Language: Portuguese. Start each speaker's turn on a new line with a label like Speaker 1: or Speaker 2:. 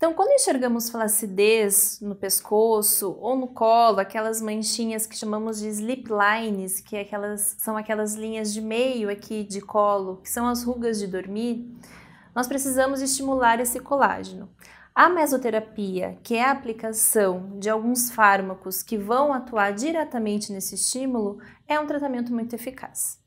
Speaker 1: Então, quando enxergamos flacidez no pescoço ou no colo, aquelas manchinhas que chamamos de slip lines, que é aquelas, são aquelas linhas de meio aqui de colo, que são as rugas de dormir, nós precisamos estimular esse colágeno. A mesoterapia, que é a aplicação de alguns fármacos que vão atuar diretamente nesse estímulo, é um tratamento muito eficaz.